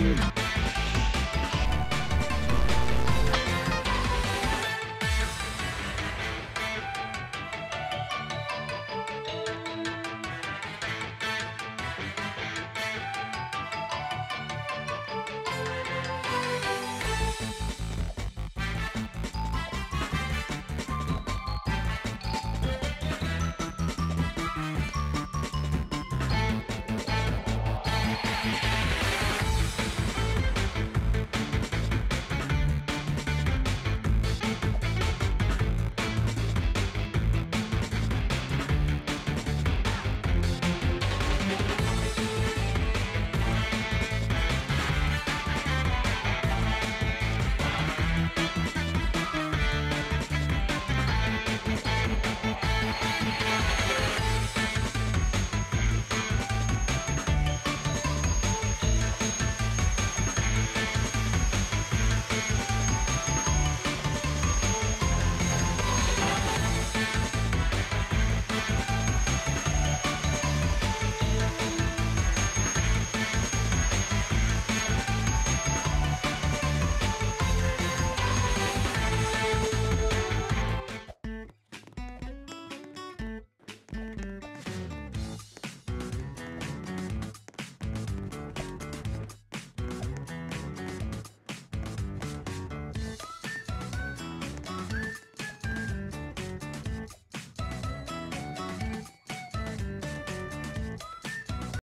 Yeah.